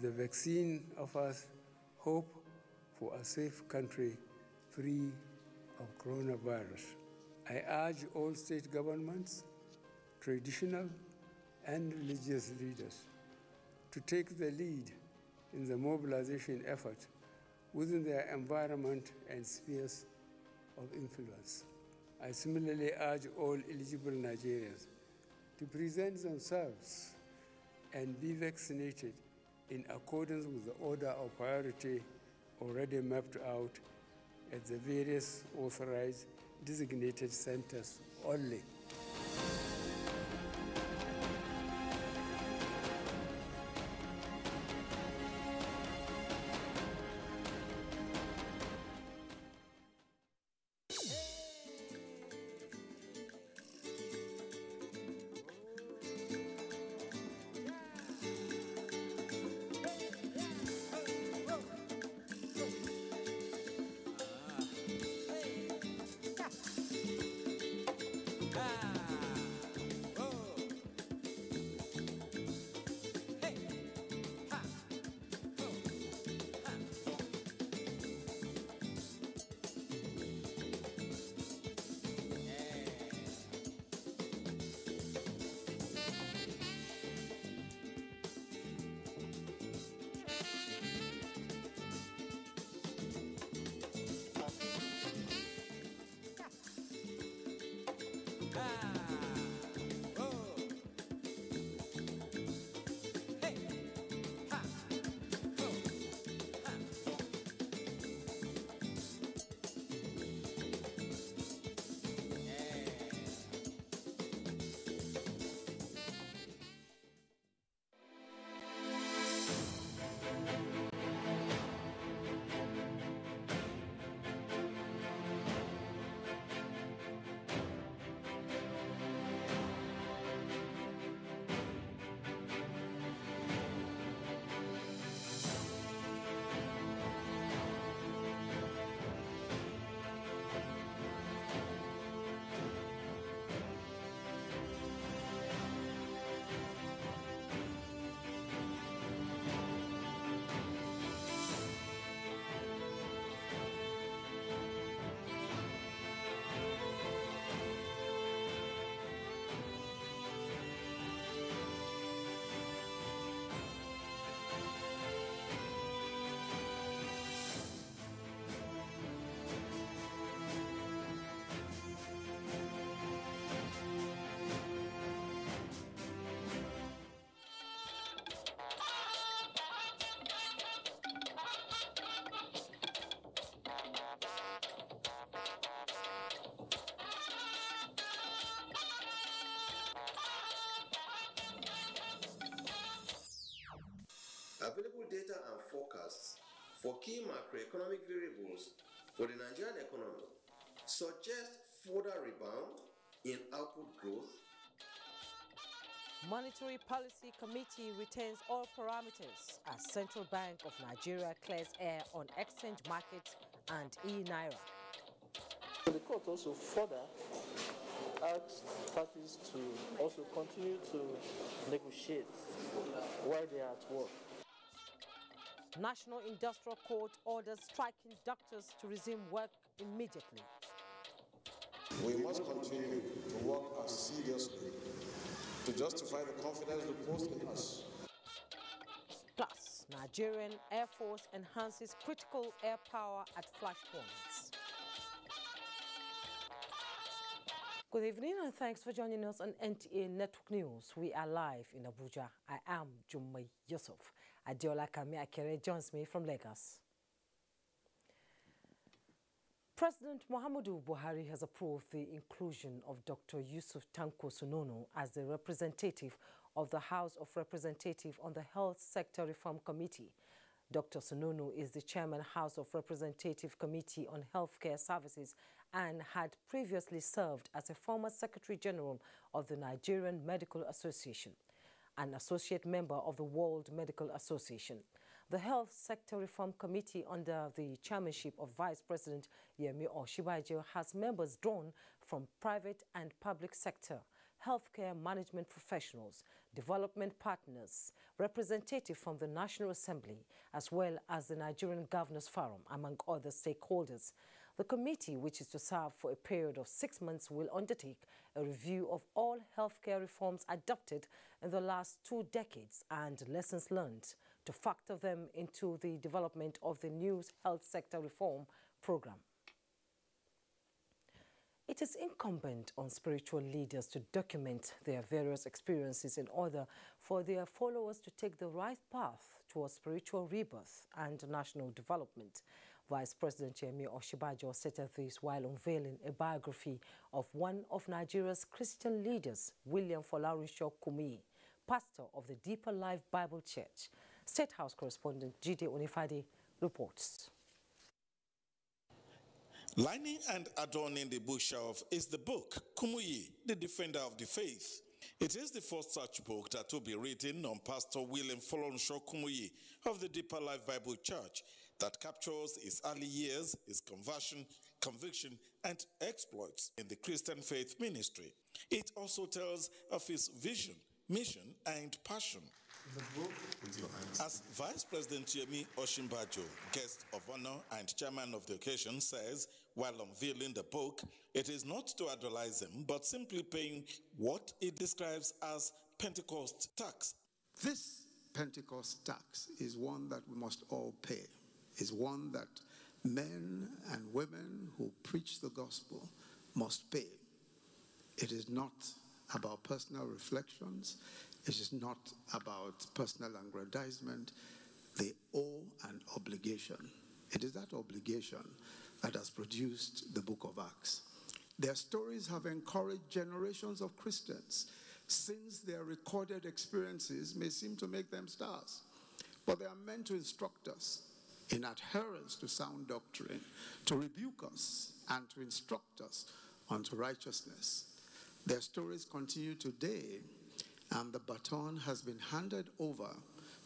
The vaccine offers hope for a safe country free of coronavirus. I urge all state governments, traditional and religious leaders to take the lead in the mobilization effort within their environment and spheres of influence. I similarly urge all eligible Nigerians to present themselves and be vaccinated in accordance with the order of priority already mapped out at the various authorized designated centers only. Available data and forecasts for key macroeconomic variables for the Nigerian economy suggest further rebound in output growth. Monetary Policy Committee retains all parameters as Central Bank of Nigeria clears air on exchange market and e-naira. The court also further asked parties to also continue to negotiate while they are at work. National Industrial Court orders striking doctors to resume work immediately. We must continue to work assiduously to justify the confidence reposed in us. Plus, Nigerian Air Force enhances critical air power at flashpoints. Good evening and thanks for joining us on NTA Network News. We are live in Abuja. I am Jummai Yusuf. Adiola Kami Akere joins me from Lagos. President Muhammadu Buhari has approved the inclusion of Dr. Yusuf Tanko Sununu as the representative of the House of Representatives on the Health Sector Reform Committee. Dr. Sununu is the chairman House of Representative Committee on Healthcare Services and had previously served as a former Secretary General of the Nigerian Medical Association, an associate member of the World Medical Association. The Health Sector Reform Committee under the chairmanship of Vice President Yemi Osinbajo has members drawn from private and public sector, healthcare management professionals, development partners, representatives from the National Assembly, as well as the Nigerian Governors Forum, among other stakeholders. The committee, which is to serve for a period of six months, will undertake a review of all healthcare reforms adopted in the last two decades and lessons learned to factor them into the development of the new health sector reform program. It is incumbent on spiritual leaders to document their various experiences in order for their followers to take the right path towards spiritual rebirth and national development. Vice President Yemi Osinbajo stated this while unveiling a biography of one of Nigeria's Christian leaders, William Folorunso Kumuyi, pastor of the Deeper Life Bible Church. State House correspondent Jide Onifade reports. Lining and adorning the bookshelf is the book Kumuyi, the Defender of the Faith. It is the first such book that will be written on Pastor William Folorunso Kumuyi of the Deeper Life Bible Church, that captures his early years, his conversion, conviction, and exploits in the Christian faith ministry. It also tells of his vision, mission, and passion. As Vice President Yemi Osinbajo, guest of honor and chairman of the occasion, says while unveiling the book, it is not to idolize him, but simply paying what it describes as Pentecost tax. This Pentecost tax is one that we must all pay is one that men and women who preach the gospel must pay. It is not about personal reflections. It is not about personal aggrandizement. They owe an obligation. It is that obligation that has produced the book of Acts. Their stories have encouraged generations of Christians since their recorded experiences may seem to make them stars. But they are meant to instruct us in adherence to sound doctrine, to rebuke us and to instruct us unto righteousness. Their stories continue today, and the baton has been handed over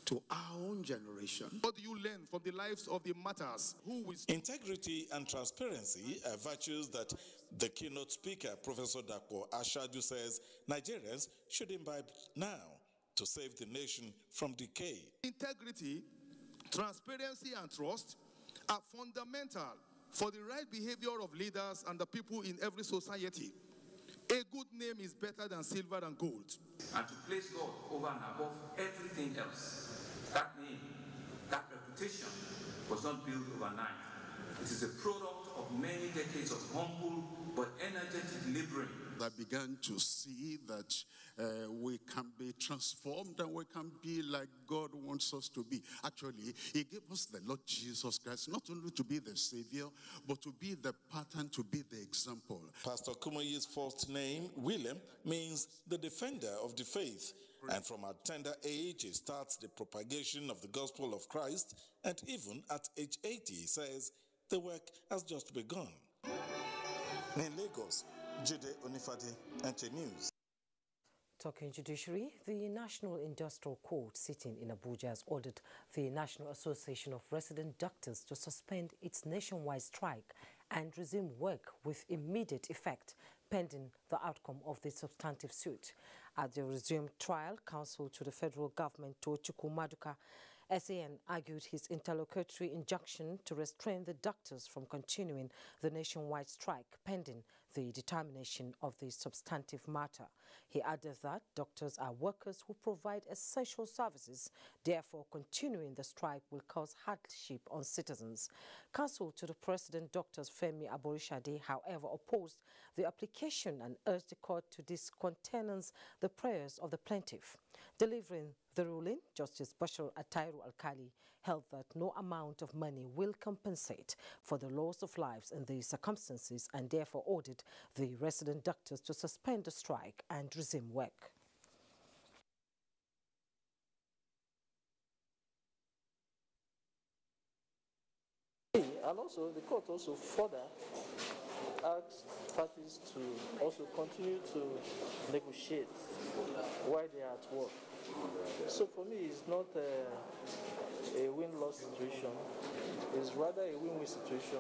to our own generation. What do you learn from the lives of the martyrs? Who is integrity and transparency are virtues that the keynote speaker, Professor Dapo Ashadu, says Nigerians should imbibe now to save the nation from decay. Integrity transparency and trust are fundamental for the right behavior of leaders and the people in every society. A good name is better than silver and gold. And to place God over and above everything else. That name, that reputation was not built overnight. It is a product of many decades of humble but energetic laboring I began to see that uh, we can be transformed and we can be like God wants us to be. Actually, He gave us the Lord Jesus Christ not only to be the Savior, but to be the pattern, to be the example. Pastor Kumuyi's first name, William, means the defender of the faith. And from a tender age, he starts the propagation of the gospel of Christ. And even at age 80, he says, the work has just begun. In Lagos, Jide Onifade, NT News. Talking judiciary, the National Industrial Court sitting in Abuja has ordered the National Association of Resident Doctors to suspend its nationwide strike and resume work with immediate effect pending the outcome of the substantive suit. At the resumed trial, counsel to the federal government, Tochukwu Maduka, SAN argued his interlocutory injunction to restrain the doctors from continuing the nationwide strike pending the determination of the substantive matter. He added that doctors are workers who provide essential services, therefore continuing the strike will cause hardship on citizens. Counsel to the President, Dr. Femi Aborishade, however, opposed the application and urged the court to discountenance the prayers of the plaintiff. Delivering the ruling, Justice Bashir Atairu Alkali held that no amount of money will compensate for the loss of lives in these circumstances and therefore ordered the resident doctors to suspend the strike and resume work. And also, the court also further asked parties to also continue to negotiate while they are at work. So for me, it's not a, a win-loss situation. It's rather a win-win situation,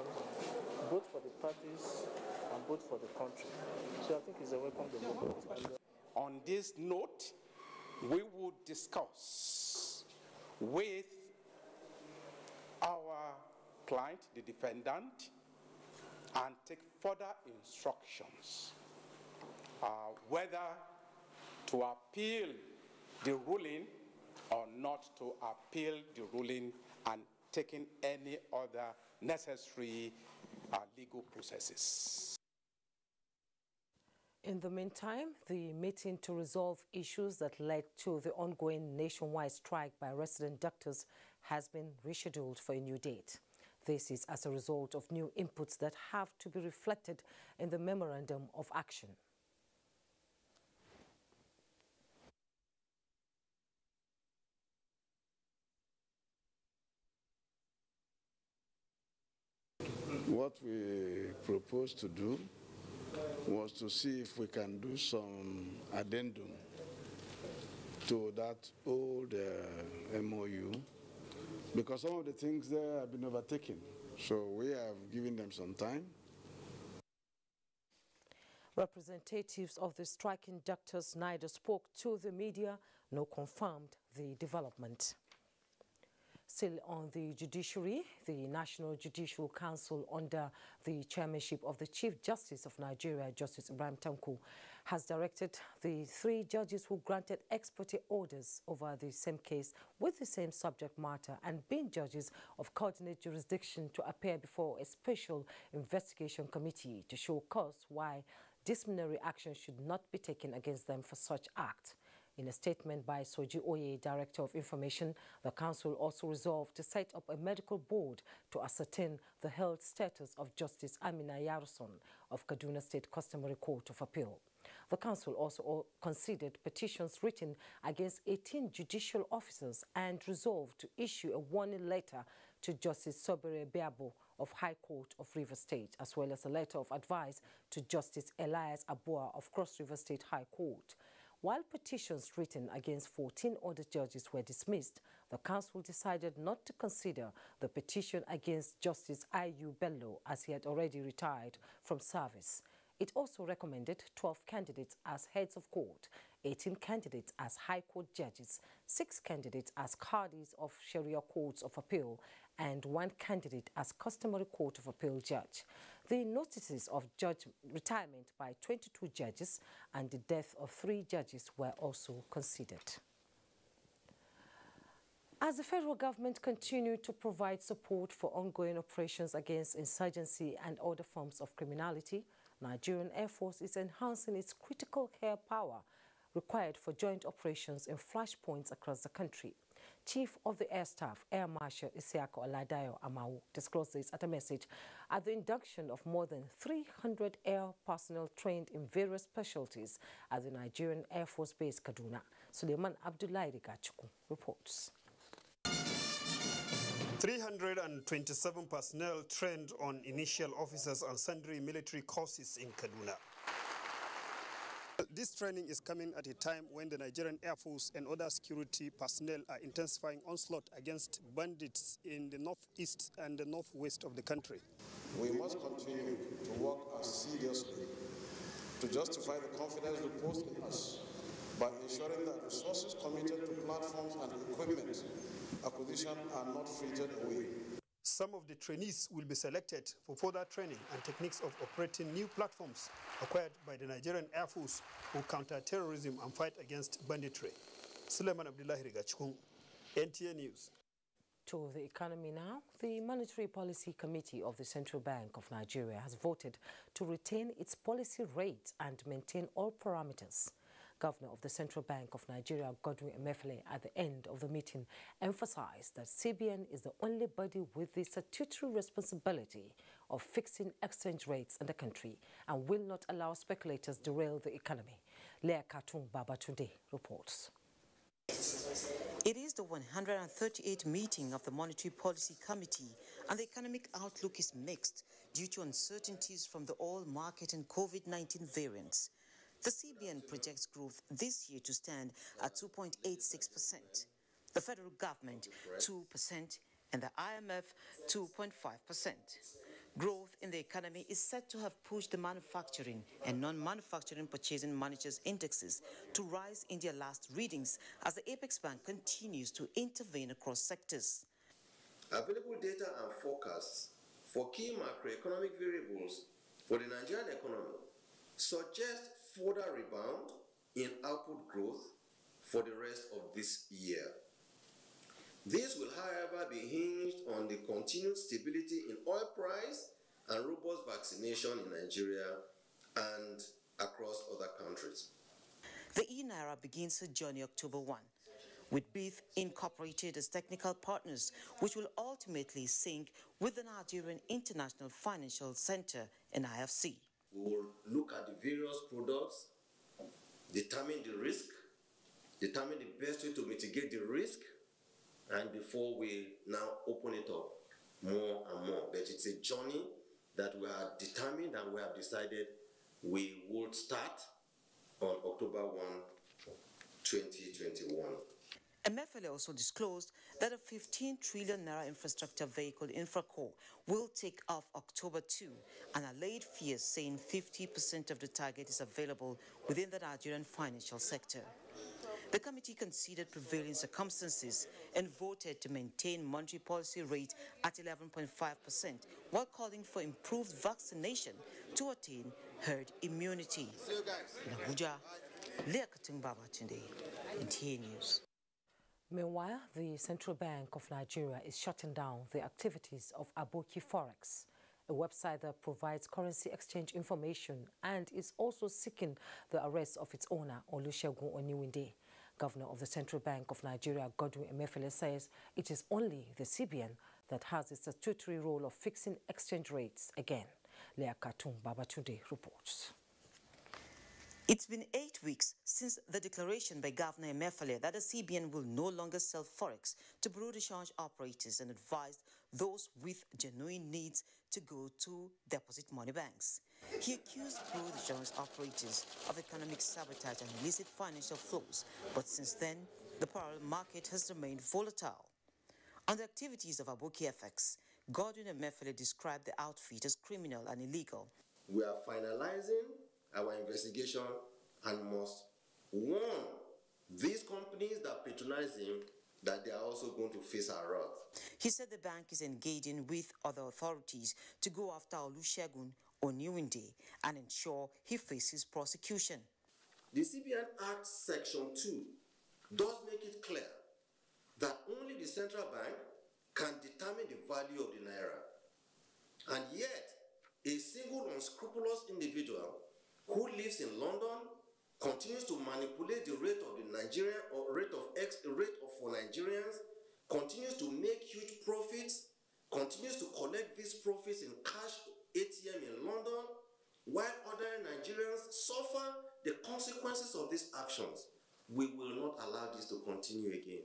both for the parties and both for the country. So I think it's a welcome development. on this note, we would discuss with our client, the defendant, and take further instructions uh, whether to appeal the ruling or not to appeal the ruling and taking any other necessary uh, legal processes. In the meantime, the meeting to resolve issues that led to the ongoing nationwide strike by resident doctors has been rescheduled for a new date. This is as a result of new inputs that have to be reflected in the Memorandum of Action. What we proposed to do was to see if we can do some addendum to that old uh, MOU because some of the things there have been overtaken. So we have given them some time. Representatives of the striking doctors neither spoke to the media nor confirmed the development. Still on the judiciary, the National Judicial Council under the chairmanship of the Chief Justice of Nigeria, Justice Ibrahim Tanko, has directed the three judges who granted ex parte orders over the same case with the same subject matter and being judges of coordinate jurisdiction to appear before a special investigation committee to show cause why disciplinary action should not be taken against them for such act. In a statement by Soji Oye, Director of Information, the Council also resolved to set up a medical board to ascertain the health status of Justice Amina Yarson of Kaduna State Customary Court of Appeal. The Council also considered petitions written against 18 judicial officers and resolved to issue a warning letter to Justice Sobere Biabo of High Court of River State, as well as a letter of advice to Justice Elias Abua of Cross River State High Court. While petitions written against 14 other judges were dismissed, the Council decided not to consider the petition against Justice I.U. Bello as he had already retired from service. It also recommended 12 candidates as heads of court, 18 candidates as High Court judges, 6 candidates as Qadis of Sharia Courts of Appeal, and one candidate as Customary Court of Appeal judge. The notices of judge retirement by 22 judges and the death of three judges were also considered. As the federal government continued to provide support for ongoing operations against insurgency and other forms of criminality, Nigerian Air Force is enhancing its critical air power required for joint operations in flashpoints across the country. Chief of the Air Staff, Air Marshal Isiaka Oladayo Amao, disclosed this at a message at the induction of more than 300 air personnel trained in various specialties at the Nigerian Air Force Base Kaduna. Suleiman Abdullahi Rigachuku reports. 327 personnel trained on initial officers and sundry military courses in Kaduna. This training is coming at a time when the Nigerian Air Force and other security personnel are intensifying onslaught against bandits in the northeast and the northwest of the country. We must continue to work as seriously to justify the confidence reposed in us by ensuring that resources committed to platforms and equipment acquisition are not frittered away. Some of the trainees will be selected for further training and techniques of operating new platforms acquired by the Nigerian Air Force who counter terrorism and fight against banditry. Suleiman Abdullahi Rigachkun, NTA News. To the economy now, the Monetary Policy Committee of the Central Bank of Nigeria has voted to retain its policy rate and maintain all parameters. Governor of the Central Bank of Nigeria, Godwin Emefiele, at the end of the meeting, emphasized that CBN is the only body with the statutory responsibility of fixing exchange rates in the country and will not allow speculators derail the economy. Leah Katung Babatunde reports. It is the 138th meeting of the Monetary Policy Committee, and the economic outlook is mixed due to uncertainties from the oil market and COVID-19 variants. The CBN projects growth this year to stand at 2.86%, the federal government 2%, and the IMF 2.5%. Growth in the economy is said to have pushed the manufacturing and non-manufacturing purchasing managers indexes to rise in their last readings as the Apex Bank continues to intervene across sectors. Available data and forecasts for key macroeconomic variables for the Nigerian economy suggest further rebound in output growth for the rest of this year. This will, however, be hinged on the continued stability in oil price and robust vaccination in Nigeria and across other countries. The e-Naira begins her journey October 1 with Bitt incorporated as technical partners, which will ultimately sync with the Nigerian International Financial Center and IFC. We will look at the various products, determine the risk, determine the best way to mitigate the risk, and before we now open it up more and more. But it's a journey that we have determined and we have decided we would start on October 1, 2021. Emefiele also disclosed that a 15 trillion naira infrastructure vehicle InfraCorp will take off October 2 and allayed fears saying 50% of the target is available within the Nigerian financial sector. The committee considered prevailing circumstances and voted to maintain monetary policy rate at 11.5% while calling for improved vaccination to attain herd immunity. In Abuja, Leah Katung NTA News. Meanwhile, the Central Bank of Nigeria is shutting down the activities of Aboki Forex, a website that provides currency exchange information and is also seeking the arrest of its owner, Olusegun Oniwinde. Governor of the Central Bank of Nigeria, Godwin Emefiele, says it is only the CBN that has the statutory role of fixing exchange rates again. Leah Katung Babatunde reports. It's been eight weeks since the declaration by Governor Emefiele that the CBN will no longer sell forex to bureau de operators and advised those with genuine needs to go to deposit money banks. He accused bureau de operators of economic sabotage and illicit financial flows, but since then, the parallel market has remained volatile. On the activities of Aboki FX, Godwin Emefiele described the outfit as criminal and illegal. We are finalizing our investigation and must warn these companies that patronize him that they are also going to face our wrath. He said the bank is engaging with other authorities to go after Olusegun Oniwinde and ensure he faces prosecution. The CBN Act Section 2 does make it clear that only the central bank can determine the value of the naira. And yet, a single unscrupulous individual who lives in London continues to manipulate the rate of the Nigerian or rate of X rate of for Nigerians, continues to make huge profits, continues to collect these profits in cash ATM in London, while other Nigerians suffer the consequences of these actions. We will not allow this to continue again.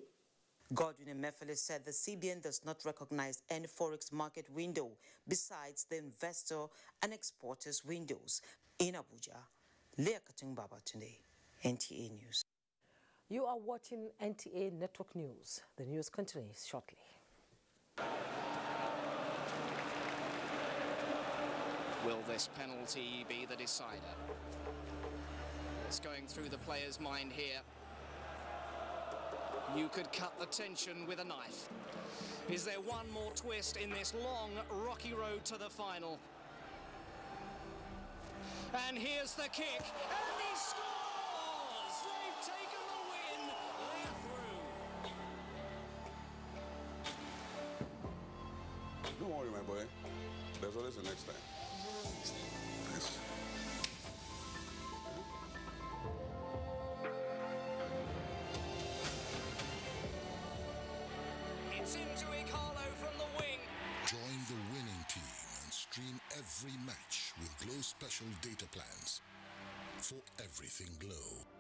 Godwin Emefiele said the CBN does not recognize any forex market window besides the investor and exporters windows. In Abuja, Leah Katung Babatunde, NTA News. You are watching NTA Network News. The news continues shortly. Will this penalty be the decider? It's going through the player's mind here. You could cut the tension with a knife. Is there one more twist in this long, rocky road to the final? And here's the kick, and he scores! They've taken the win. They're through. Don't worry, my boy. There's always the next time. Everything Glo,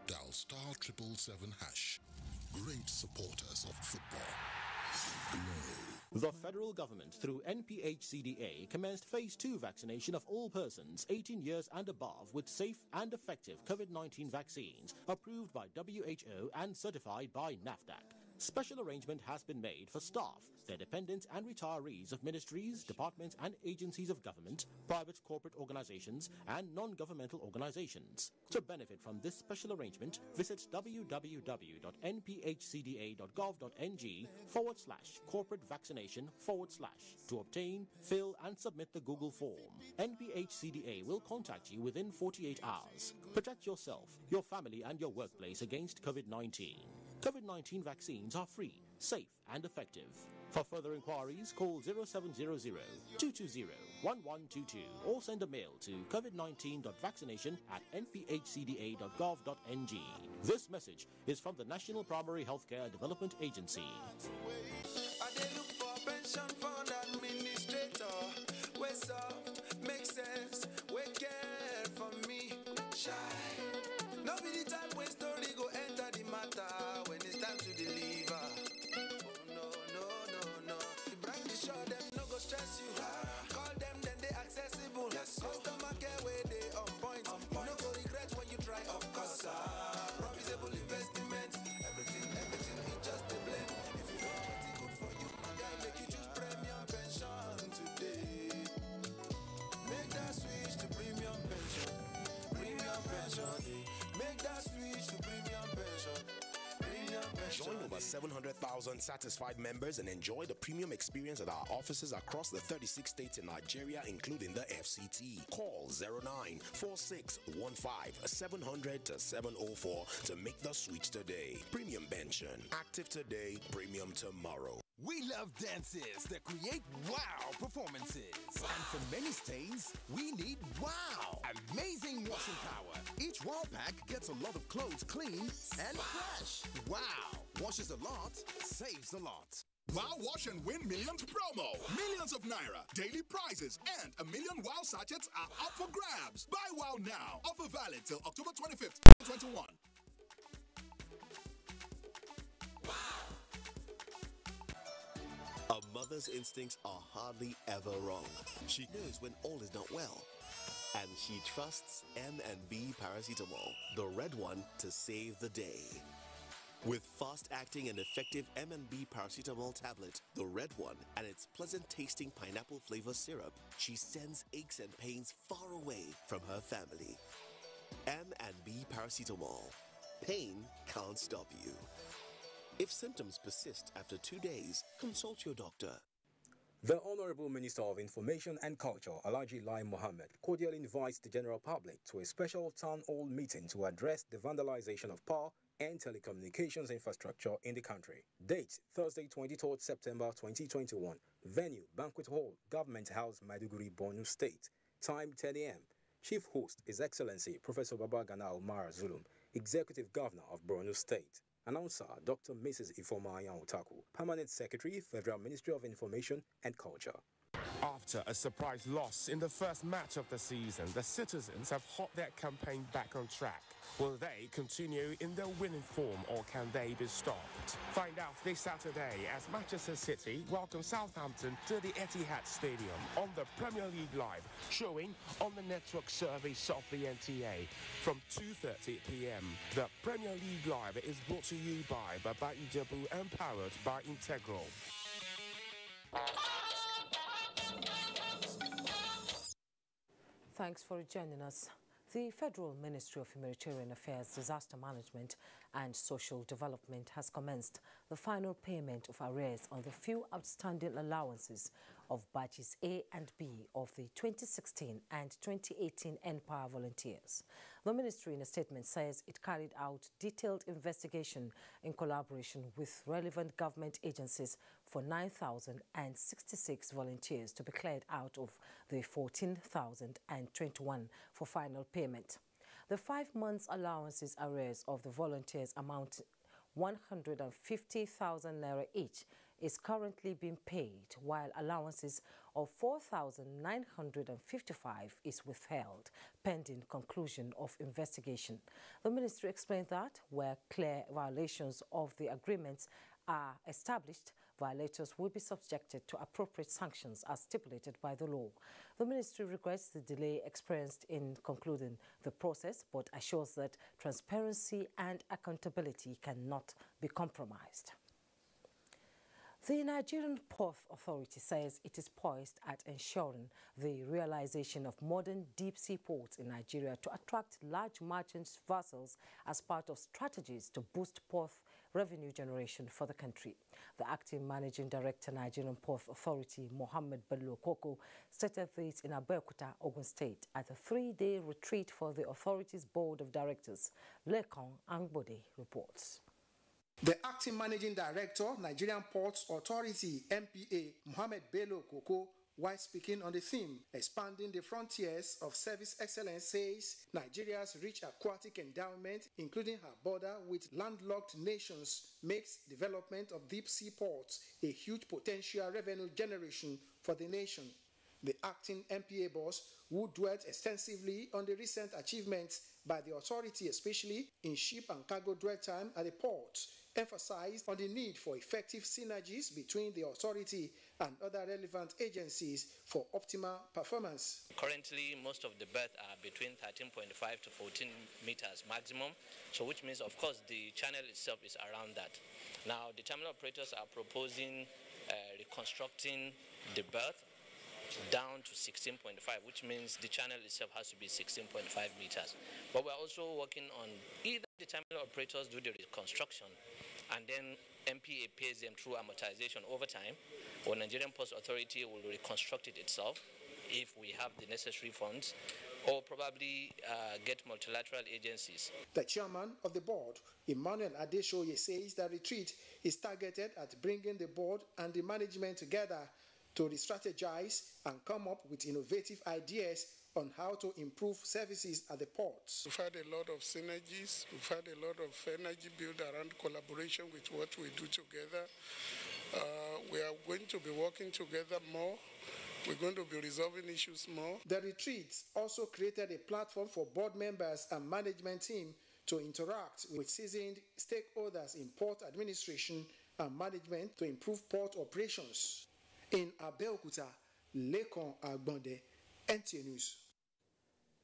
dial star triple seven hash. Great supporters of football. Glo. The federal government, through NPHCDA, commenced phase two vaccination of all persons 18 years and above with safe and effective COVID 19 vaccines approved by WHO and certified by NAFDAC. special arrangement has been made for staff, their dependents, and retirees of ministries, departments, and agencies of government, private corporate organizations, and non governmental organizations. To benefit from this special arrangement, visit www.nphcda.gov.ng forward slash corporate vaccination forward slash to obtain, fill, and submit the Google form. NPHCDA will contact you within 48 hours. Protect yourself, your family, and your workplace against COVID 19. COVID 19 vaccines are free, safe, and effective. For further inquiries, call 0700 220 1122 or send a mail to covid19.vaccination at nphcda.gov.ng. This message is from the National Primary Healthcare Development Agency. Over 700,000 satisfied members and enjoy the premium experience at our offices across the 36 states in Nigeria, including the FCT. Call 09 4615 700 to 704 to make the switch today. Premium pension. Active today, premium tomorrow. We love dances that create wow performances. And for many stains, we need wow. Amazing washing power. Each wow pack gets a lot of clothes clean and fresh. Wow. Washes a lot, saves a lot. Wow Wash and Win Millions promo. Millions of Naira, daily prizes, and a million Wow sachets are up for grabs. Buy Wow now. Offer valid till October 25th, 2021. A mother's instincts are hardly ever wrong. She knows when all is not well. And she trusts M&B paracetamol, the red one, to save the day. With fast-acting and effective M&B paracetamol tablet, the red one, and its pleasant-tasting pineapple flavor syrup, she sends aches and pains far away from her family. M&B paracetamol. Pain can't stop you. If symptoms persist after two days, consult your doctor. The Honorable Minister of Information and Culture, Alhaji Lai Mohammed, cordially invites the general public to a special town hall meeting to address the vandalization of power and telecommunications infrastructure in the country. Date Thursday, 23rd September 2021. Venue Banquet Hall, Government House, Maiduguri, Borno State. Time 10 a.m. Chief host His Excellency Professor Babagana Umar Zulum, Executive Governor of Borno State. Announcer Dr. Mrs. Ifoma Otaku, Permanent Secretary, Federal Ministry of Information and Culture. After a surprise loss in the first match of the season, the citizens have hot their campaign back on track. Will they continue in their winning form or can they be stopped? Find out this Saturday as Manchester City welcome Southampton to the Etihad Stadium on the Premier League Live, showing on the network service of the NTA from 2.30 p.m. The Premier League Live is brought to you by Baba Ijebu and powered by Integral. Thanks for joining us. The Federal Ministry of Humanitarian Affairs, Disaster Management and Social Development has commenced the final payment of arrears on the few outstanding allowances of batches A and B of the 2016 and 2018 NPower volunteers. The ministry in a statement says it carried out detailed investigation in collaboration with relevant government agencies for 9,066 volunteers to be cleared out of the 14,021 for final payment. The five months allowances arrears of the volunteers amount 150,000 naira each is currently being paid, while allowances of 4,955 is withheld pending conclusion of investigation. The ministry explained that where clear violations of the agreements are established, violators will be subjected to appropriate sanctions as stipulated by the law. The ministry regrets the delay experienced in concluding the process, but assures that transparency and accountability cannot be compromised. The Nigerian Port Authority says it is poised at ensuring the realization of modern deep-sea ports in Nigeria to attract large merchant vessels as part of strategies to boost port revenue generation for the country. The acting managing director, Nigerian Port Authority, Mohammed Bello Koko, stated this in Abeokuta, Ogun State, at a three-day retreat for the authority's board of directors. Lekon Angbode reports. The acting managing director, Nigerian Ports Authority, NPA, Mohammed Bello Koko, while speaking on the theme, expanding the frontiers of service excellence, says Nigeria's rich aquatic endowment, including her border with landlocked nations, makes development of deep sea ports a huge potential revenue generation for the nation. The acting NPA boss, who dwelt extensively on the recent achievements by the authority, especially in ship and cargo dwell time at the ports, emphasized on the need for effective synergies between the authority and other relevant agencies for optimal performance. Currently, most of the berths are between 13.5 to 14 meters maximum, so which means, of course, the channel itself is around that. Now, the terminal operators are proposing uh, reconstructing the berth down to 16.5, which means the channel itself has to be 16.5 meters. But we're also working on either the terminal operators do the reconstruction and then NPA pays them through amortization over time, or Nigerian Post Authority will reconstruct it itself if we have the necessary funds, or probably uh, get multilateral agencies. The chairman of the board, Emmanuel Adesoye, says the retreat is targeted at bringing the board and the management together to re-strategize and come up with innovative ideas on how to improve services at the ports. We've had a lot of synergies. We've had a lot of energy built around collaboration with what we do together. Uh, we are going to be working together more. We're going to be resolving issues more. The retreat also created a platform for board members and management team to interact with seasoned stakeholders in port administration and management to improve port operations. In Abeokuta, Lekon Agbonde, NTA News.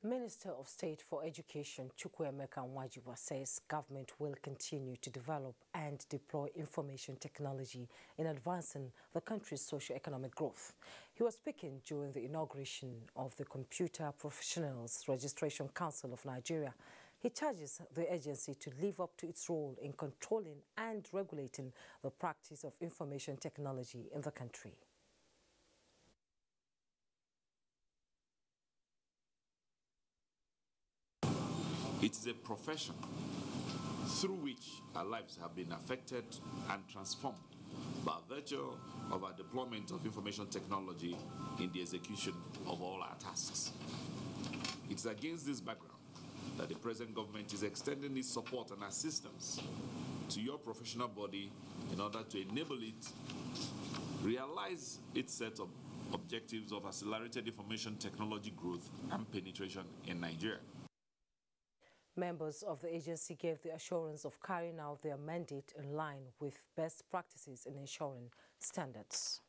Minister of State for Education Chukwuemeka Nwajiuba says government will continue to develop and deploy information technology in advancing the country's socio-economic growth. He was speaking during the inauguration of the Computer Professionals Registration Council of Nigeria. He charges the agency to live up to its role in controlling and regulating the practice of information technology in the country. It is a profession through which our lives have been affected and transformed by virtue of our deployment of information technology in the execution of all our tasks. It's against this background that the present government is extending its support and assistance to your professional body in order to enable it realize its set of objectives of accelerated information technology growth and penetration in Nigeria. Members of the agency gave the assurance of carrying out their mandate in line with best practices in ensuring standards.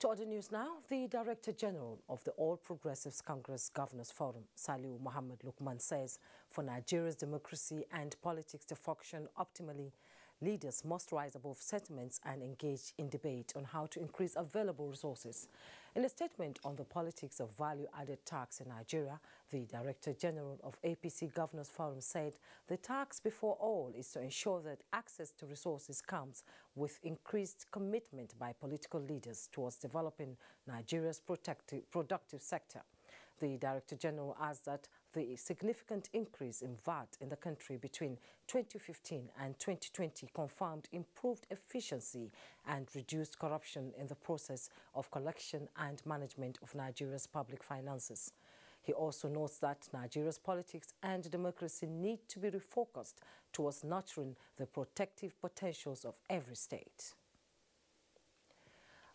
To other news now, the Director General of the All Progressives Congress Governors Forum, Saliu Muhammad Lukman, says for Nigeria's democracy and politics to function optimally, leaders must rise above sentiments and engage in debate on how to increase available resources. In a statement on the politics of value-added tax in Nigeria, the Director General of APC Governors Forum said the tax before all is to ensure that access to resources comes with increased commitment by political leaders towards developing Nigeria's productive sector. The Director General adds that the significant increase in VAT in the country between 2015 and 2020 confirmed improved efficiency and reduced corruption in the process of collection and management of Nigeria's public finances. He also notes that Nigeria's politics and democracy need to be refocused towards nurturing the protective potentials of every state.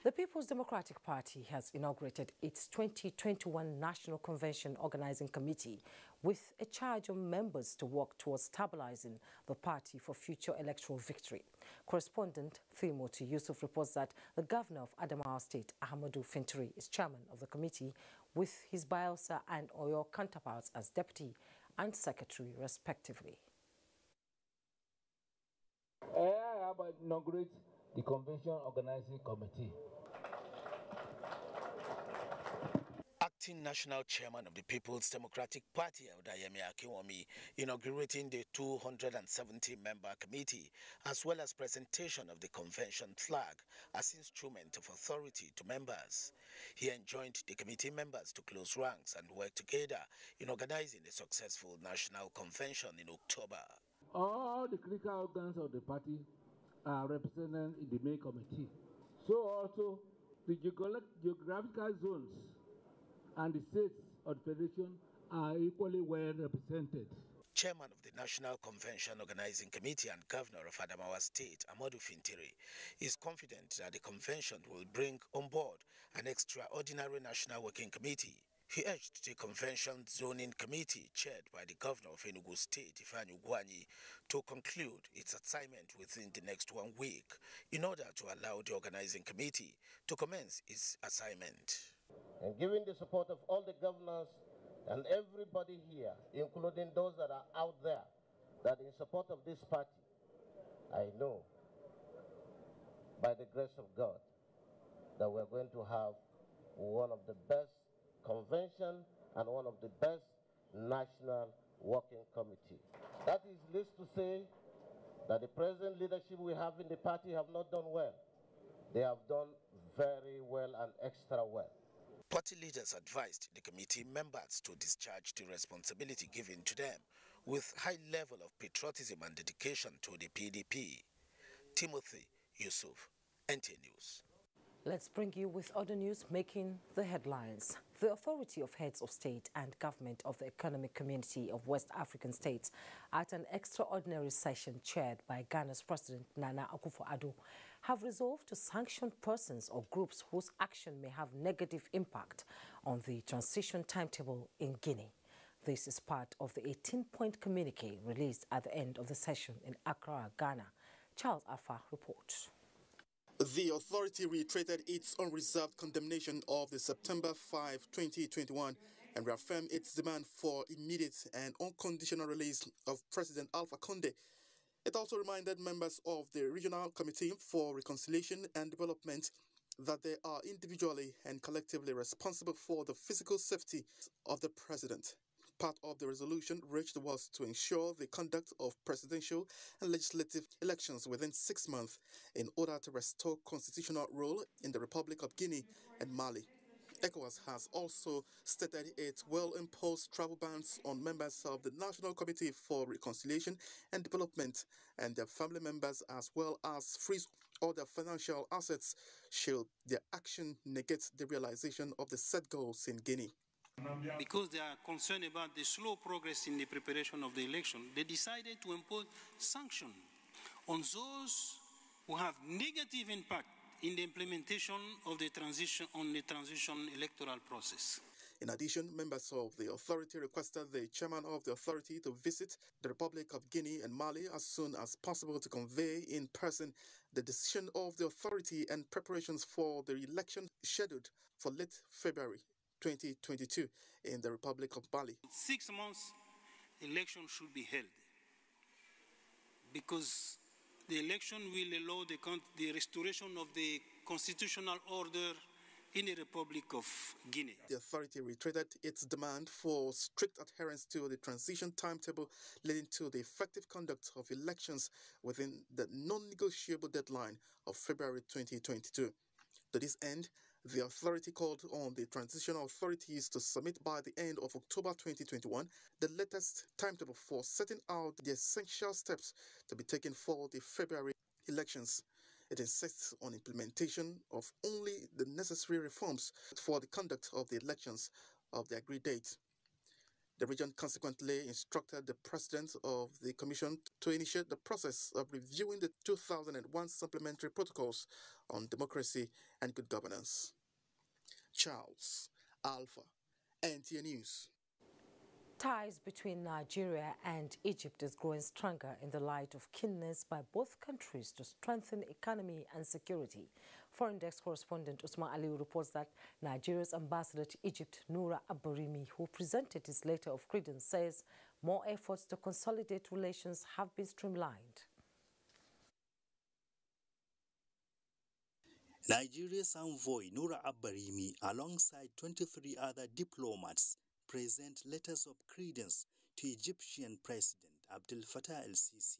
The People's Democratic Party has inaugurated its 2021 National Convention Organizing Committee with a charge on members to work towards stabilizing the party for future electoral victory. Correspondent Timothy Yusuf reports that the governor of Adamawa State, Ahmadu Fintiri, is chairman of the committee with his Bayelsa and Oyo counterparts as deputy and secretary respectively. Eh, I inaugurate the Convention Organizing Committee. Acting National Chairman of the People's Democratic Party, Odayemi Akinwumi, inaugurating the 270-member committee, as well as presentation of the convention flag as instrument of authority to members. He enjoined the committee members to close ranks and work together in organizing a successful national convention in October. All the critical organs of the party are represented in the main committee. So also the geographical zones and the states of the federation are equally well represented. Chairman of the National Convention Organizing Committee and Governor of Adamawa State, Ahmadu Fintiri, is confident that the convention will bring on board an extraordinary National Working Committee. He urged the Convention Zoning Committee, chaired by the Governor of Enugu State, Ifeanyi Ugwuanyi, to conclude its assignment within the next one week in order to allow the Organizing Committee to commence its assignment. And given the support of all the governors and everybody here, including those that are out there, that in support of this party, I know, by the grace of God, that we're going to have one of the best convention and one of the best national working committee. That is least to say that the present leadership we have in the party have not done well. They have done very well and extra well. Party leaders advised the committee members to discharge the responsibility given to them with high level of patriotism and dedication to the PDP. Timothy Yusuf, NT News. Let's bring you with other news making the headlines. The Authority of Heads of State and Government of the Economic Community of West African States, at an extraordinary session chaired by Ghana's President Nana Akufo-Addo, have resolved to sanction persons or groups whose action may have negative impact on the transition timetable in Guinea. This is part of the 18-point communique released at the end of the session in Accra, Ghana. Charles Alpha reports. The authority reiterated its unreserved condemnation of the September 5, 2021 and reaffirmed its demand for immediate and unconditional release of President Alpha Conde. It also reminded members of the Regional Committee for Reconciliation and Development that they are individually and collectively responsible for the physical safety of the president. Part of the resolution reached was to ensure the conduct of presidential and legislative elections within six months in order to restore constitutional rule in the Republic of Guinea and Mali. ECOWAS has also stated it will impose travel bans on members of the National Committee for Reconciliation and Development and their family members, as well as freeze all their financial assets should their action negate the realization of the set goals in Guinea. Because they are concerned about the slow progress in the preparation of the election, they decided to impose sanctions on those who have negative impact in the implementation of the transition on the transition electoral process. In addition, members of the authority requested the chairman of the authority to visit the Republic of Guinea and Mali as soon as possible to convey in person the decision of the authority and preparations for the election scheduled for late February 2022 in the Republic of Mali. Six months, election should be held because the election will allow the, the restoration of the constitutional order in the Republic of Guinea. The authority reiterated its demand for strict adherence to the transition timetable leading to the effective conduct of elections within the non-negotiable deadline of February 2022. To this end, the authority called on the transitional authorities to submit by the end of October 2021 the latest timetable for setting out the essential steps to be taken for the February elections. It insists on implementation of only the necessary reforms for the conduct of the elections of the agreed date. The region consequently instructed the president of the commission to initiate the process of reviewing the 2001 supplementary protocols on democracy and good governance. Charles Alpha, NTA News. Ties between Nigeria and Egypt is growing stronger in the light of keenness by both countries to strengthen economy and security. Foreign desk correspondent Usman Ali reports that Nigeria's ambassador to Egypt, Noura Abarimi, who presented his letter of credence, says more efforts to consolidate relations have been streamlined. Nigeria's envoy Nura Abba Rimi, alongside 23 other diplomats, present letters of credence to Egyptian President Abdel Fattah el-Sisi.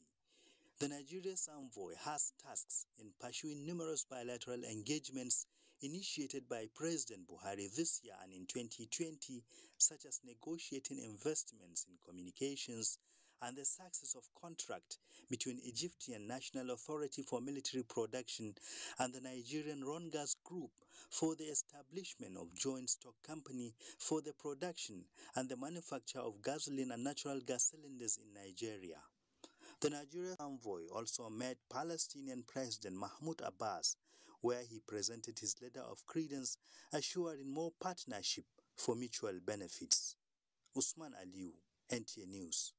The Nigeria's envoy has tasks in pursuing numerous bilateral engagements initiated by President Buhari this year and in 2020, such as negotiating investments in communications and the success of contract between Egyptian National Authority for Military Production and the Nigerian Rongas Group for the establishment of joint stock company for the production and the manufacture of gasoline and natural gas cylinders in Nigeria. The Nigerian envoy also met Palestinian President Mahmoud Abbas, where he presented his letter of credence assuring more partnership for mutual benefits. Usman Aliu, NTA News.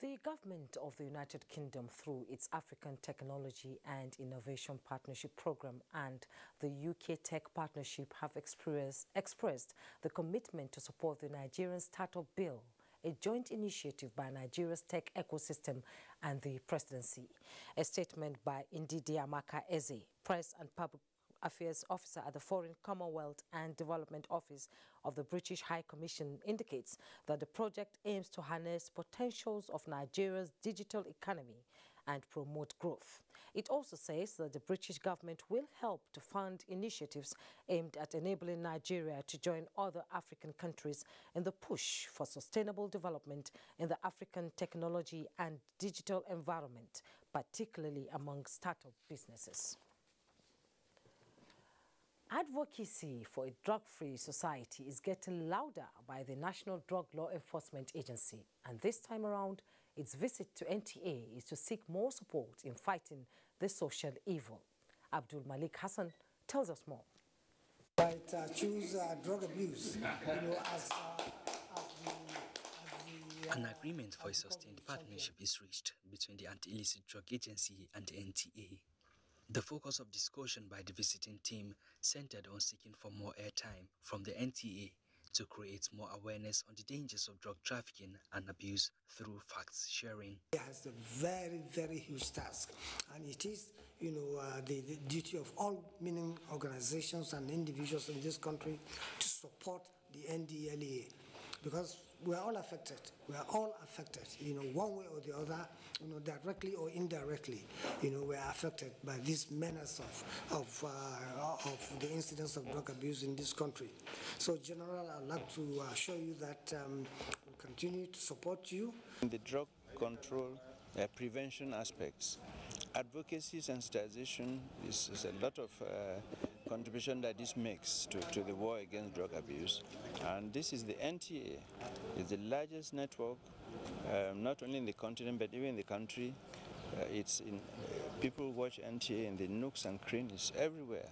The government of the United Kingdom, through its African Technology and Innovation Partnership Program and the UK Tech Partnership, have expressed the commitment to support the Nigerian Startup Bill, a joint initiative by Nigeria's tech ecosystem and the presidency. A statement by Ndidiamaka Eze, Press and Public Affairs Officer at the Foreign Commonwealth and Development Office of the British High Commission indicates that the project aims to harness potentials of Nigeria's digital economy and promote growth. It also says that the British government will help to fund initiatives aimed at enabling Nigeria to join other African countries in the push for sustainable development in the African technology and digital environment, particularly among startup businesses. Advocacy for a drug-free society is getting louder by the National Drug Law Enforcement Agency, and this time around, its visit to NTA is to seek more support in fighting the social evil. Abdul Malik Hassan tells us more. Might uh, choose uh, drug abuse, you know, as, uh, as the, as the, An agreement for a sustained partnership is reached between the Anti-Illicit Drug Agency and the NTA. The focus of discussion by the visiting team centered on seeking for more airtime from the NTA to create more awareness on the dangers of drug trafficking and abuse through facts sharing. It has a very, very huge task, and it is, you know, uh, the, the duty of all meaning organizations and individuals in this country to support the NDLEA because we are all affected. We are all affected, you know, one way or the other, you know, directly or indirectly, you know, we are affected by this menace of of, uh, of the incidence of drug abuse in this country. So, General, I'd like to assure you that um, we continue to support you. In the drug control uh, prevention aspects, advocacy sensitization is, is a lot of uh, contribution that this makes to, to the war against drug abuse. And this is the NTA, it's the largest network, um, not only in the continent but even in the country. Uh, it's in uh, people watch NTA in the nooks and crannies everywhere.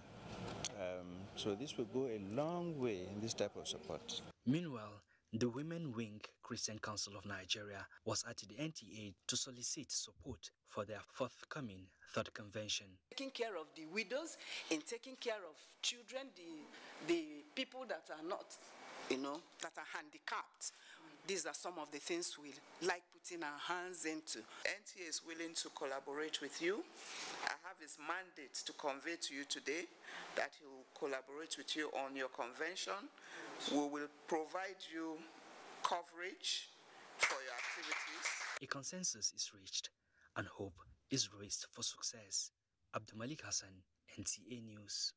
Um, so this will go a long way in this type of support. Meanwhile, the Women Wing Christian Council of Nigeria was at the NTA to solicit support for their forthcoming third convention. Taking care of the widows and taking care of children, the, the people that are not, you know, that are handicapped. These are some of the things we like putting our hands into. NTA is willing to collaborate with you. I have his mandate to convey to you today that he will collaborate with you on your convention. We will provide you coverage for your activities. A consensus is reached and hope is raised for success. Abdulmalik Hassan, NTA News.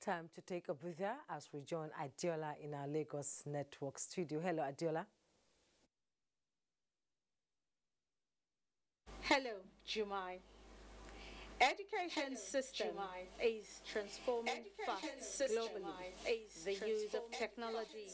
Time to take a breather as we join Adeola in our Lagos Network studio. Hello, Adeola. Hello, Jumai. Education system is transforming fast globally. the use of technology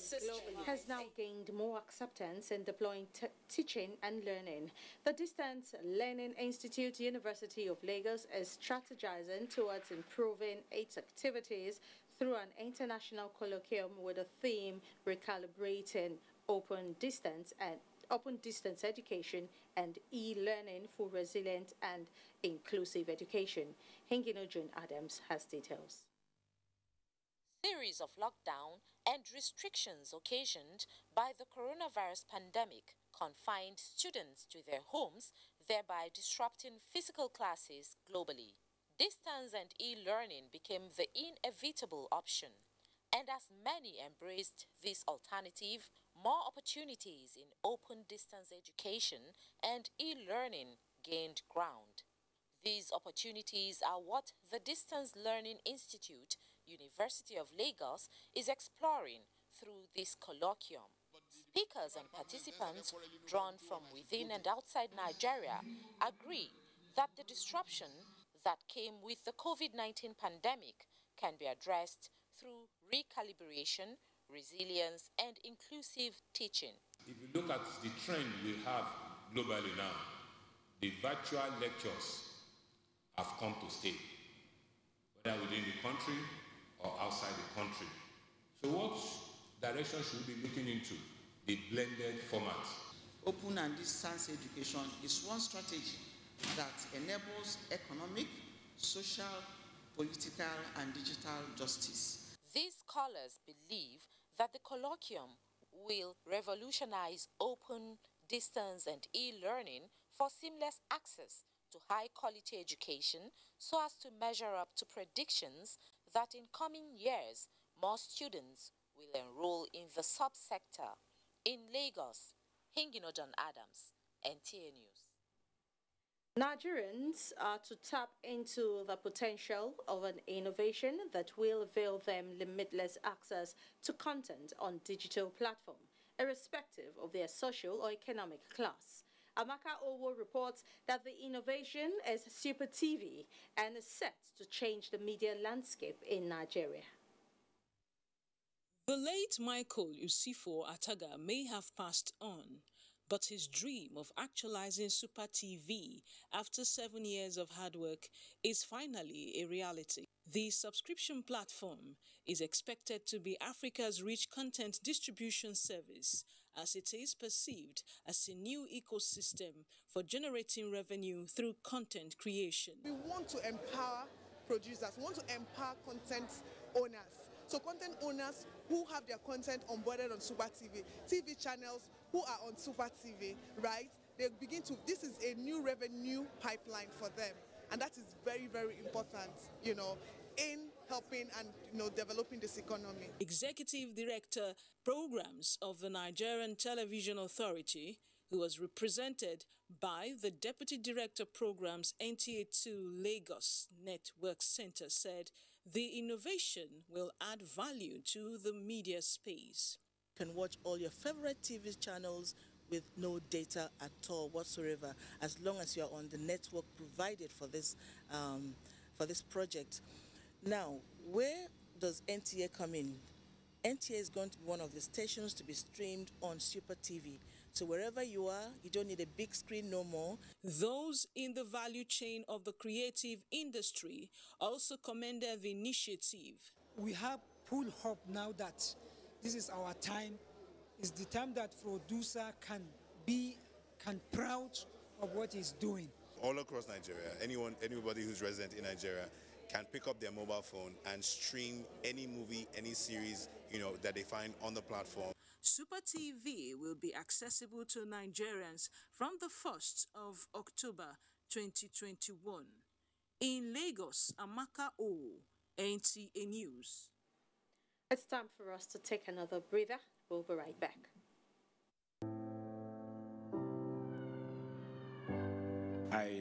has now gained more acceptance in deploying teaching and learning. The Distance Learning Institute University of Lagos is strategizing towards improving its activities through an international colloquium with a theme recalibrating open distance and open distance education and e-learning for resilient and inclusive education. Hinginojun Adams has details. Series of lockdown and restrictions occasioned by the coronavirus pandemic confined students to their homes, thereby disrupting physical classes globally. distance and e-learning became the inevitable option. And as many embraced this alternative, more opportunities in open distance education and e-learning gained ground. These opportunities are what the Distance Learning Institute, University of Lagos, is exploring through this colloquium. Speakers and participants drawn from within and outside Nigeria agree that the disruption that came with the COVID-19 pandemic can be addressed through recalibration, resilience, and inclusive teaching. If you look at the trend we have globally now, the virtual lectures have come to stay, whether within the country or outside the country. So what direction should we be looking into? The blended format. Open and distance education is one strategy that enables economic, social, political, and digital justice. These scholars believe that the colloquium will revolutionize open, distance, and e-learning for seamless access to high quality education so as to measure up to predictions that in coming years more students will enroll in the subsector. In Lagos, Hingino John Adams, NTA News. Nigerians are to tap into the potential of an innovation that will avail them limitless access to content on digital platform, irrespective of their social or economic class. Amaka Owo reports that the innovation is Super TV and is set to change the media landscape in Nigeria. The late Michael Usifo Ataga may have passed on, but his dream of actualizing Super TV after seven years of hard work is finally a reality. The subscription platform is expected to be Africa's rich content distribution service as it is perceived as a new ecosystem for generating revenue through content creation. We want to empower producers, we want to empower content owners. So content owners who have their content onboarded on Super TV, TV channels who are on Super TV, right? They begin to, this is a new revenue pipeline for them. And that is very, very important, you know, in helping and you know developing this economy. Executive Director Programs of the Nigerian Television Authority, who was represented by the Deputy Director Programs NTA2 Lagos Network Center, said the innovation will add value to the media space. You can watch all your favorite TV channels with no data at all whatsoever, as long as you are on the network provided for this um, for this project. Now, where does NTA come in? NTA is going to be one of the stations to be streamed on Super TV. So wherever you are, you don't need a big screen no more. Those in the value chain of the creative industry also commended the initiative. We have full hope now that this is our time. It's the time that producer can be can proud of what he's doing. All across Nigeria, anyone, anybody who's resident in Nigeria can pick up their mobile phone and stream any movie, any series, you know, that they find on the platform. Super TV will be accessible to Nigerians from the 1st of October 2021. In Lagos, Amaka O, NTA News. It's time for us to take another breather. We'll be right back.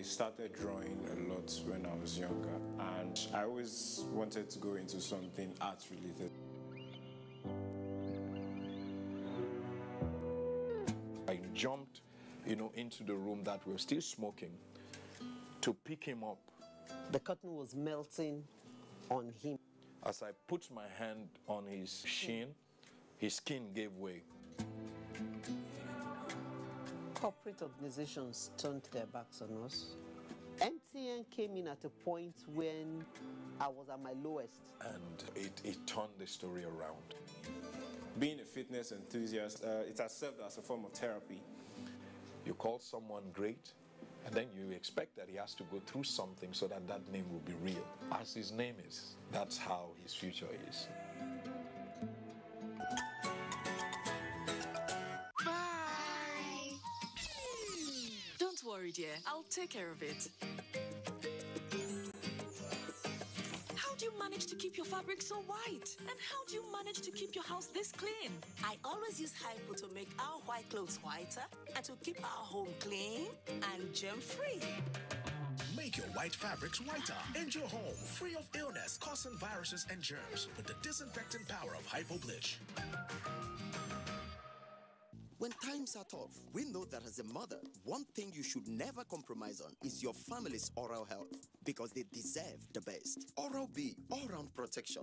I started drawing a lot when I was younger, and I always wanted to go into something art related. I jumped, you know, into the room that we were still smoking to pick him up. The curtain was melting on him. As I put my hand on his shin, his skin gave way. Corporate organizations turned their backs on us. MTN came in at a point when I was at my lowest. And it, it turned the story around. Being a fitness enthusiast, uh, it has served as a form of therapy. You call someone great, and then you expect that he has to go through something so that that name will be real. As his name is, that's how his future is. I'll take care of it. How do you manage to keep your fabric so white? And how do you manage to keep your house this clean? I always use Hypo to make our white clothes whiter and to keep our home clean and germ-free. Make your white fabrics whiter and your home free of illness causing viruses and germs with the disinfecting power of Hypo Bleach. When times are tough, we know that as a mother, one thing you should never compromise on is your family's oral health because they deserve the best. Oral B, all round protection.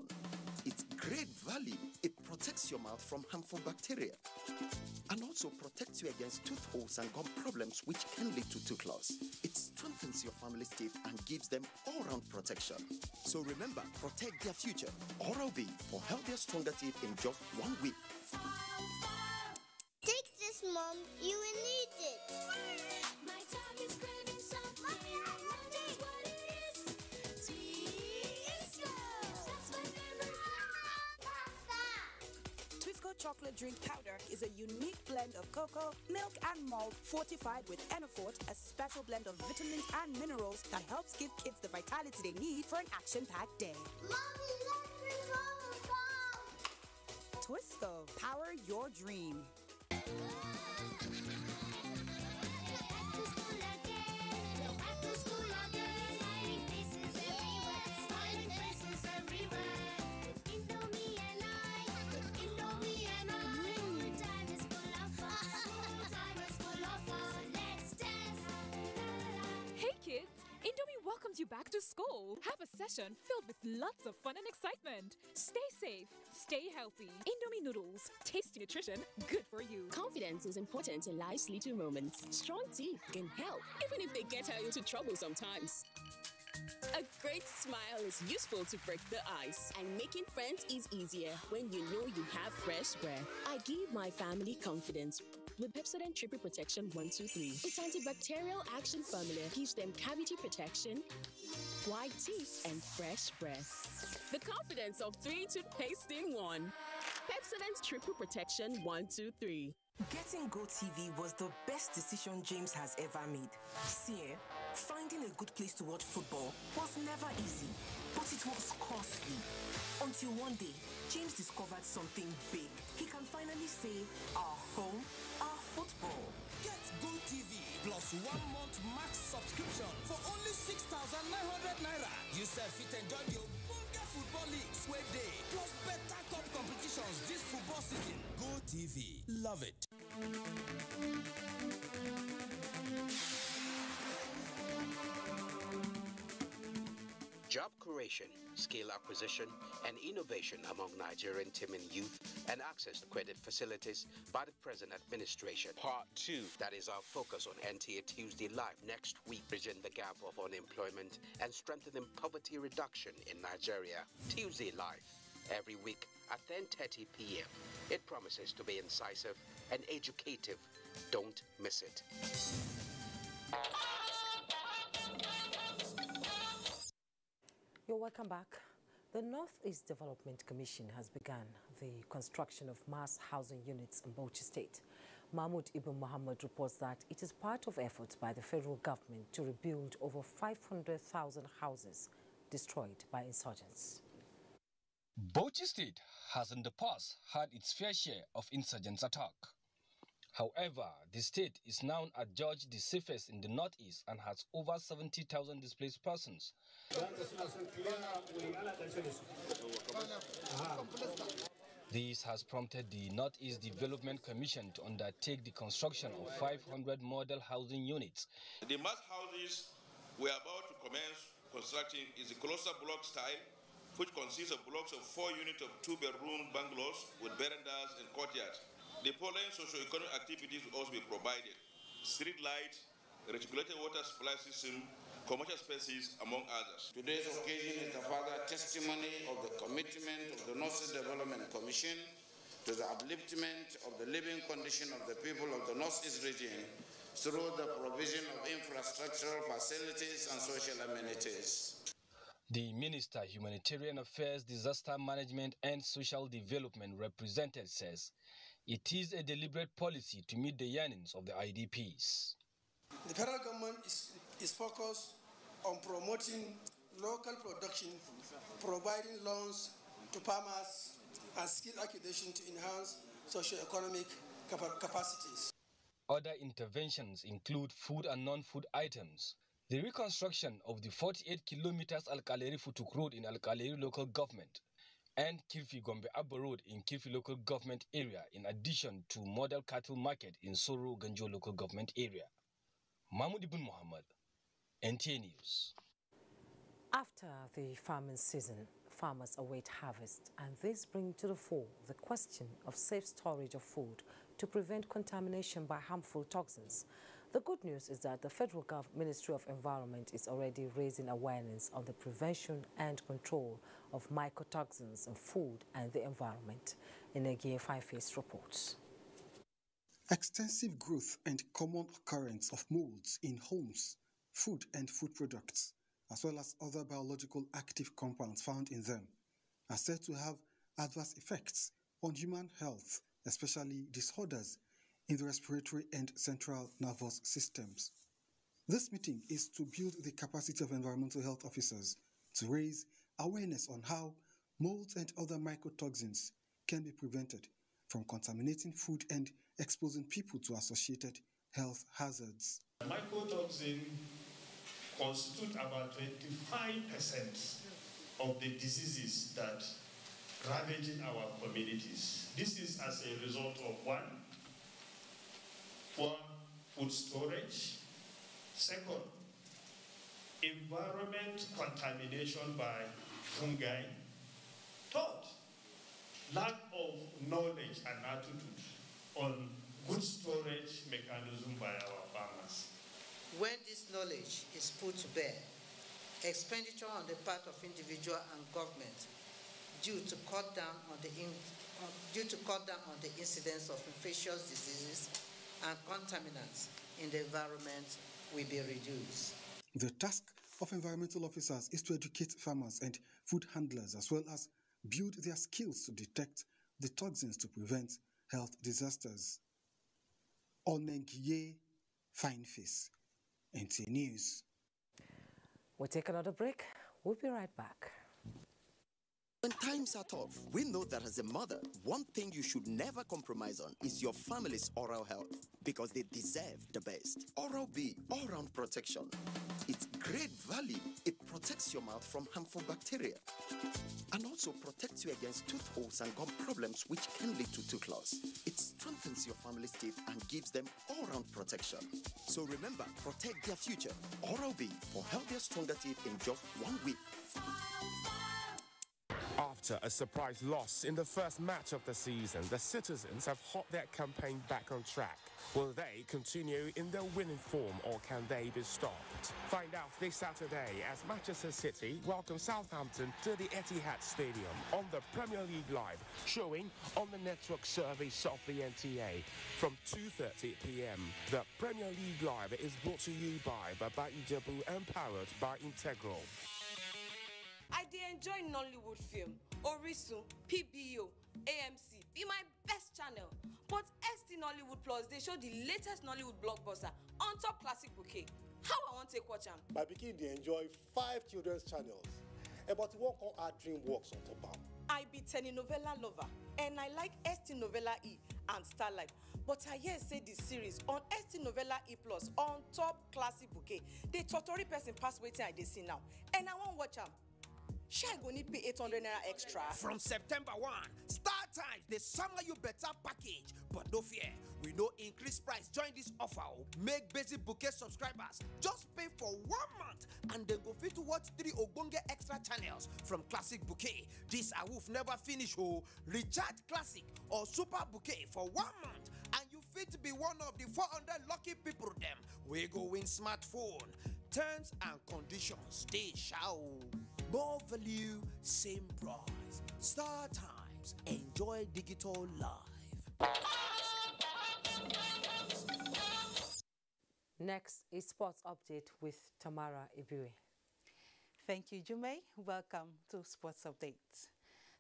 Its great value, it protects your mouth from harmful bacteria and also protects you against tooth holes and gum problems which can lead to tooth loss. It strengthens your family's teeth and gives them all round protection. So remember, protect their future. Oral B for healthier, stronger teeth in just one week. Fortified with Enafort, a special blend of vitamins and minerals that helps give kids the vitality they need for an action-packed day. Mommy, let me go. Twisco, power your dream. Ah. Back to school. Have a session filled with lots of fun and excitement. Stay safe, stay healthy. Indomie noodles, tasty nutrition, good for you. Confidence is important in life's little moments. Strong teeth can help, even if they get her into trouble sometimes. A great smile is useful to break the ice, and making friends is easier when you know you have fresh breath. I give my family confidence with Pepsodent Triple Protection 123. Its antibacterial action formula gives them cavity protection, white teeth, and fresh breath. The confidence of three toothpaste in one. Pepsodent Triple Protection 123. Getting GoTV was the best decision James has ever made. See, eh, finding a good place to watch football was never easy, but it was costly. Until one day, James discovered something big. He can finally say, our home, our football. Get GoTV plus one month max subscription for only 6,900 naira. You sef fit enjoy ogbonge football leagues wey dey plus better cup competitions this football season. Go TV. love it. Job creation, skill acquisition, and innovation among Nigerian Timin youth and access to credit facilities by the present administration. Part two, that is our focus on NTA Tuesday Live next week, bridging the gap of unemployment and strengthening poverty reduction in Nigeria. Tuesday Live, every week at 10.30 p.m. It promises to be incisive and educative. Don't miss it. You're welcome back. The Northeast Development Commission has begun the construction of mass housing units in Bauchi State. Mahmoud Ibn Muhammad reports that it is part of efforts by the federal government to rebuild over 500,000 houses destroyed by insurgents. Bauchi State has in the past had its fair share of insurgents attack. However, the state is now adjudged the safest in the northeast and has over 70,000 displaced persons. This has prompted the Northeast Development Commission to undertake the construction of 500 model housing units. The mass houses we are about to commence constructing is a closer block style, which consists of blocks of four units of two-bedroom bungalows with verandas and courtyards. The following socio-economic activities will also be provided: street light, reticulated water supply system, commercial spaces, among others. Today's occasion is a further testimony of the commitment of the North Development Commission to the upliftment of the living condition of the people of the Northeast region through the provision of infrastructural facilities and social amenities. The Minister, Humanitarian Affairs, Disaster Management and Social Development represented says it is a deliberate policy to meet the yearnings of the IDPs. The federal government is, is focused on promoting local production, providing loans to farmers, and skill acquisition to enhance socio-economic capa- capacities. Other interventions include food and non-food items, the reconstruction of the 48 kilometers Alkaleri Futuk Road in Alkaleri local government, and Kirfi Gombe Abba Road in Kirfi local government area, in addition to model cattle market in Soro Ganjo local government area. Mahmoud Ibn Muhammad, NTA News. After the farming season, farmers await harvest, and this brings to the fore the question of safe storage of food to prevent contamination by harmful toxins. The good news is that the Federal Ministry of Environment is already raising awareness on the prevention and control of mycotoxins in food and the environment. Onengiye Fine Face reports. Extensive growth and common occurrence of molds in homes, food and food products, as well as other biological active compounds found in them, are said to have adverse effects on human health, especially disorders in the respiratory and central nervous systems. This meeting is to build the capacity of environmental health officers to raise awareness on how molds and other mycotoxins can be prevented from contaminating food and exposing people to associated health hazards. Mycotoxin constitute about 25% of the diseases that ravaging our communities. This is as a result of one, poor food storage. Second, environment contamination by fungi. Third, lack of knowledge and attitude on good storage mechanism by our farmers. When this knowledge is put to bear, expenditure on the part of individual and government due to cut down on the in, due to cut down on the incidence of infectious diseases and contaminants in the environment will be reduced. The task of environmental officers is to educate farmers and food handlers as well as build their skills to detect the toxins to prevent health disasters. Onengiye Fine Face, NT News. We'll take another break. We'll be right back. Times are tough, we know that as a mother, one thing you should never compromise on is your family's oral health because they deserve the best. Oral B, all round protection. Its great value, it protects your mouth from harmful bacteria and also protects you against tooth holes and gum problems which can lead to tooth loss. It strengthens your family's teeth and gives them all round protection. So remember, protect their future. Oral B for healthier, stronger teeth in just one week. After a surprise loss in the first match of the season, the citizens have hot their campaign back on track. Will they continue in their winning form or can they be stopped? Find out this Saturday as Manchester City welcome Southampton to the Etihad Stadium on the Premier League Live, showing on the network service of the NTA from 2.30 p.m. The Premier League Live is brought to you by Baba Ijebu and powered by Integral. I dey enjoy Nollywood film, Orisun, PBO, AMC be my best channel. But ST Nollywood Plus dey show the latest Nollywood blockbuster on top classic bouquet. How I wan take watch am? My pikin dey enjoy five children's channels, eh, but e wan come add DreamWorks on top am. I be telenovela lover and I like ST Novella E and Starlight. But I hear say the series on ST Novella E Plus on top classic bouquet dey totori person pass wetin I dey see now and I wan watch am. I go need pay 800 naira extra? From September 1, Star Times the summer you better package. But no fear, we no increase price join this offer. Oh. Make basic bouquet subscribers just pay for one month and dem go fit to watch three ogbonge extra channels from Classic Bouquet. This awoof never finish o. Recharge Classic or Super Bouquet for one month and you fit to be one of the 400 lucky people them. We go win smartphone. Terms and conditions dey sha o. Oh. More value, same price. Star Times. Enjoy digital life. Next is sports update with Tamara Ibiwe. Thank you, Jume. Welcome to Sports Updates.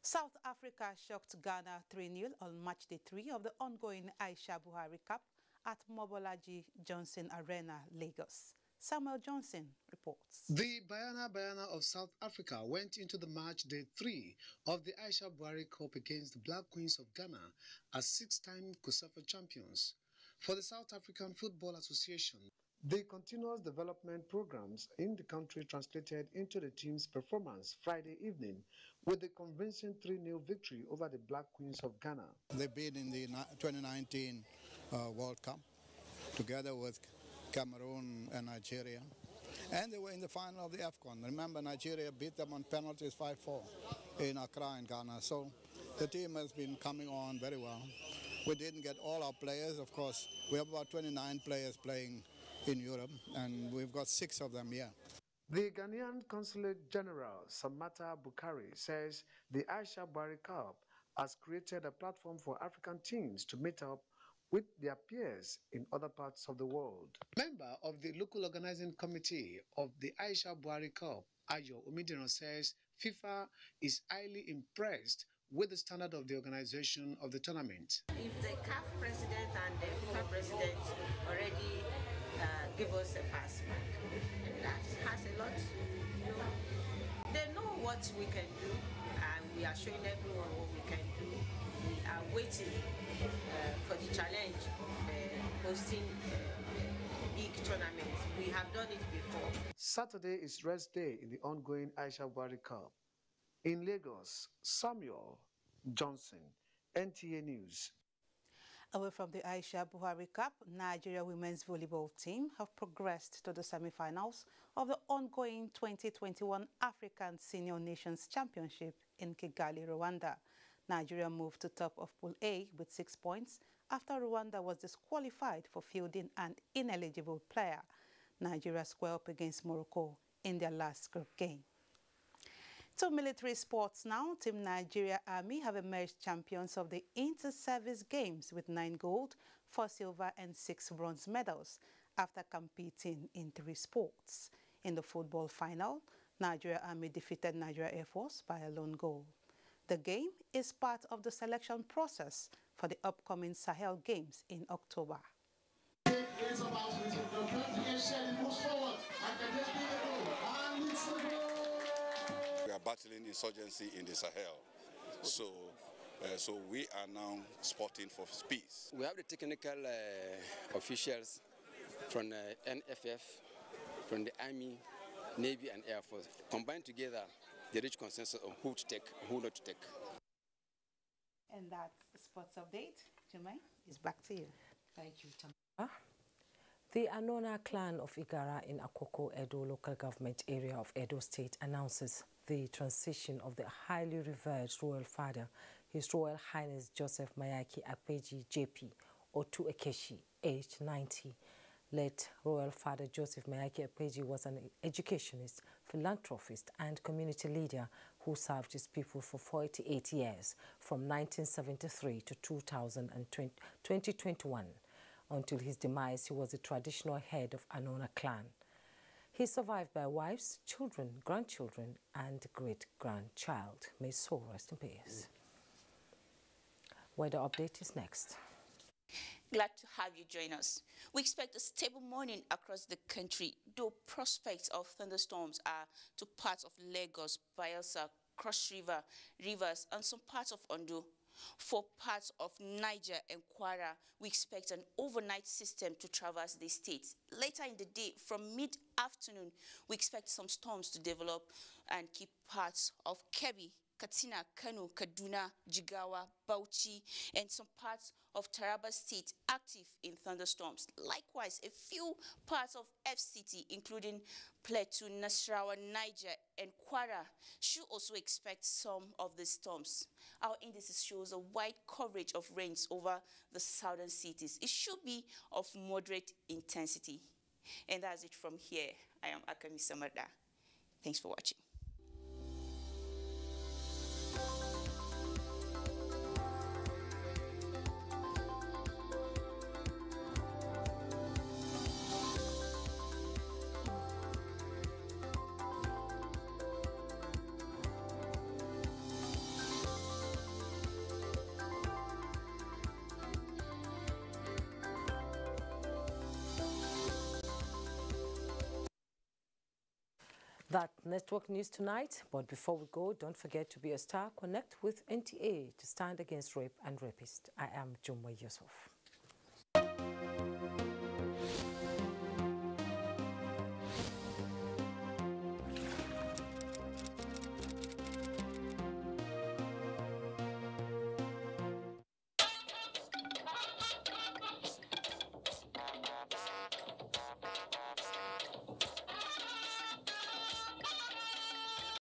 South Africa shocked Ghana 3 0 on match day 3 of the ongoing Aisha Buhari Cup at Mobolaji Johnson Arena, Lagos. Samuel Johnson reports. The Banyana Banyana of South Africa went into the match day three of the Aisha Buhari Cup against the Black Queens of Ghana as six-time COSAFA champions. For the South African Football Association, the continuous development programs in the country translated into the team's performance Friday evening with the convincing 3-0 victory over the Black Queens of Ghana. They've been in the 2019 uh, World Cup together with Cameroon and Nigeria. And they were in the final of the AFCON. Remember, Nigeria beat them on penalties 5-4 in Accra in Ghana. So the team has been coming on very well. We didn't get all our players, of course. We have about 29 players playing in Europe, and we've got six of them here. The Ghanaian Consulate General Samata Bukari says the Aisha Buhari Cup has created a platform for African teams to meet up with their peers in other parts of the world. Member of the local organizing committee of the Aisha Buhari Cup, Ayo Omidino says FIFA is highly impressed with the standard of the organization of the tournament. If the CAF president and the FIFA president already uh, give us a pass back, and that has a lot, you know, they know what we can do, and we are showing everyone what we can do. We are waiting uh, for the challenge of uh, hosting a big tournament. We have done it before. Saturday is rest day in the ongoing Aisha Buhari Cup. In Lagos, Samuel Johnson, NTA News. Away from the Aisha Buhari Cup, Nigeria women's volleyball team have progressed to the semi-finals of the ongoing 2021 African Senior Nations Championship in Kigali, Rwanda. Nigeria moved to top of Pool A with six points after Rwanda was disqualified for fielding an ineligible player. Nigeria square up against Morocco in their last group game. To military sports now, Team Nigeria Army have emerged champions of the Inter-Service Games with nine gold, four silver and six bronze medals after competing in three sports. In the football final, Nigeria Army defeated Nigeria Air Force by a lone goal. The game is part of the selection process for the upcoming Sahel Games in October. We are battling insurgency in the Sahel. So, uh, so we are now spotting for peace. We have the technical uh, officials from the NFF, from the Army, Navy, and Air Force. Combined together, they reach consensus on who to take, who not to take. And that's the sports update. Jermaine, it's back to you. Thank you, Tamara. The Anona clan of Igarra in Akoko, Edo local government area of Edo State announces the transition of the highly revered royal father, His Royal Highness Joseph Mayaki Akpeji JP, Otu Ekeshi, aged 90. Late Royal Father Joseph Mayaki Akpeji was an educationist, philanthropist, and community leader who served his people for 48 years, from 1973 to 2021. Until his demise, he was the traditional head of Anona clan. He survived by wives, children, grandchildren, and great-grandchild. May soul rest in peace. Weather update is next. Glad to have you join us. We expect a stable morning across the country, though prospects of thunderstorms are to parts of Lagos, Bayelsa, Cross River, Rivers, and some parts of Ondo. For parts of Niger and Kwara, we expect an overnight system to traverse the states. Later in the day, from mid-afternoon, we expect some storms to develop and keep parts of Kebbi, Katsina, Kano, Kaduna, Jigawa, Bauchi, and some parts of Taraba State active in thunderstorms. Likewise, a few parts of FCT, including Plateau, Nasarawa, Niger, and Kwara, should also expect some of the storms. Our indices shows a wide coverage of rains over the southern cities. It should be of moderate intensity. And that's it from here. I am Akami Samarda. Thanks for watching. That network news tonight. But before we go, don't forget to be a star. Connect with NTA to stand against rape and rapists. I am Jumwa Yusuf.